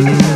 Ooh.